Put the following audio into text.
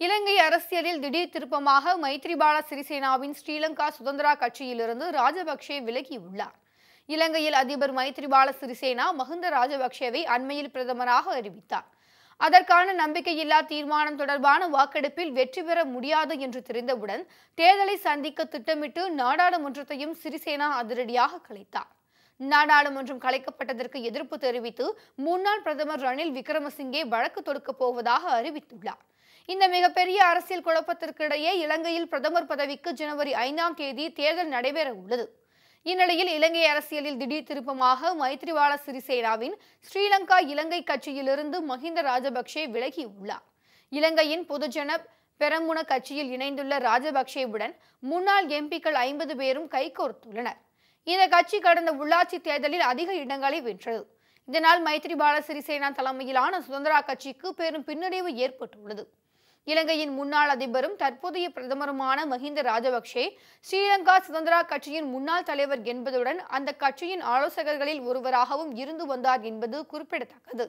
இலங்கை அரசியலில் திடீர் திருப்பமாக மைத்ரிபால சிறிசேனாவின் ஸ்ரீலங்கா சுதந்திரா கட்சியிலிருந்து ராஜபக்சே விலகியுள்ளார். இலங்கையில் அதிபர் மைத்ரிபால சிறிசேனா மஹிந்த ராஜபக்சேவை அண்மையில் பிரதமராக அறிவித்தார். அதற்கான நம்பிக்கையில்லா தீர்மானம் தொடர்பான வாக்கெடுப்பில் வெற்றி பெற முடியாது என்று தெரிந்தவுடன் தேர்தலை சந்திக்க திட்டமிட்டு நாடாளுமன்றத்தையும் சிறிசேனா அதிரடியாக கலைத்தார். நாடாளுமன்றம் கலைக்கப்பட்டதற்கு எதிர்ப்பு தெரிவித்து முன்னாள் பிரதமர் ரணில் விக்ரமசிங்கே வழக்கு தொடுக்கப் போவதாக அறிவித்துள்ளார். இந்த மிகப்பெரிய அரசியல் குழப்பத்திற்கிடையே இலங்கையில் பிரதமர் பதவிக்கு ஜனவரி ஐந்தாம் தேதி தேர்தல் நடைபெற உள்ளது. இந்நிலையில் இலங்கை அரசியலில் திடீர் திருப்பமாக மைத்ரிபால சிறிசேனாவின் ஸ்ரீலங்கா இலங்கை கட்சியிலிருந்து மஹிந்த ராஜபக்சே விலகியுள்ளார் இலங்கையின் பொதுஜன பெரமுன கட்சியில் இணைந்துள்ள ராஜபக்சேவுடன் முன்னாள் எம்பிக்கள் ஐம்பது பேரும் கைகோர்த்துள்ளனர். இந்த கட்சி கடந்த உள்ளாட்சி தேர்தலில் அதிக இடங்களை வென்றது. இதனால் மைத்ரிபால சிறிசேனா தலைமையிலான சுதந்திரா கட்சிக்கு பெரும் பின்னடைவு ஏற்பட்டுள்ளது. இலங்கையின் முன்னாள் அதிபரும் தற்போதைய பிரதமருமான மஹிந்த ராஜபக்சே ஸ்ரீலங்கா சுதந்திரா கட்சியின் முன்னாள் தலைவர் என்பதுடன் அந்த கட்சியின் ஆலோசகர்களில் ஒருவராகவும் இருந்து வந்தார் என்பது குறிப்பிடத்தக்கது.